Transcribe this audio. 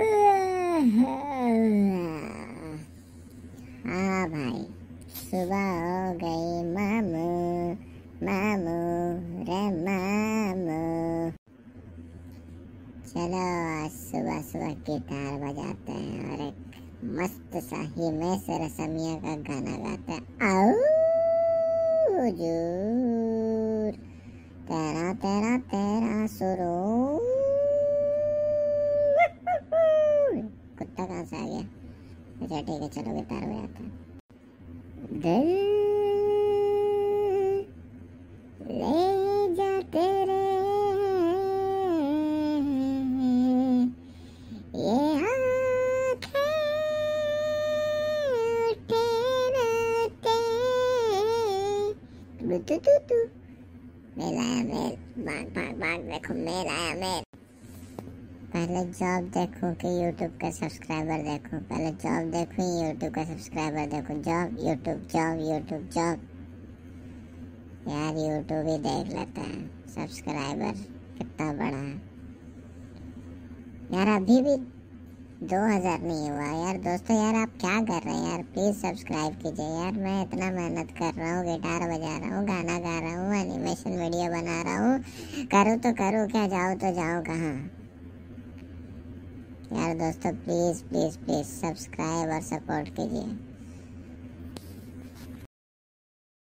हाँ भाई सुबह हो गई मामू मामू रे मामू चलो आज सुबह सुबह गिटार बजाते हैं और एक मस्त सा हिमेश रसमिया का गाना गाते हैं आओ तेरा तेरा तेरा सुरूर कहाँ से आ गया। अच्छा ठीक है, चलो बजाते हैं दिल ले जा तेरे। ये टू टू टू मेल आया मेल। भाग भाग भाग देखो, मेल आया मेल। पहले जॉब देखो कि यूट्यूब का सब्सक्राइबर देखो। पहले जॉब देखो यूट्यूब का सब्सक्राइबर देखो। Job YouTube job YouTube job यार यूट्यूब ही देख लेते हैं। सब्सक्राइबर कितना बड़ा है। यार, अभी भी दो हज़ार नहीं हुआ। यार, दोस्तों, यार, आप क्या कर रहे हैं? यार प्लीज़ सब्सक्राइब कीजिए। यार, मैं इतना मेहनत कर रहा हूँ गिटार बजा रहा हूँ, गाना गा रहा हूँ एनिमेशन वीडियो बना रहा हूँ। करूँ तो करूँ, क्या जाओ तो जाओ कहाँ? यार दोस्तों प्लीज़ प्लीज़ प्लीज़ सब्सक्राइब और सपोर्ट कीजिए।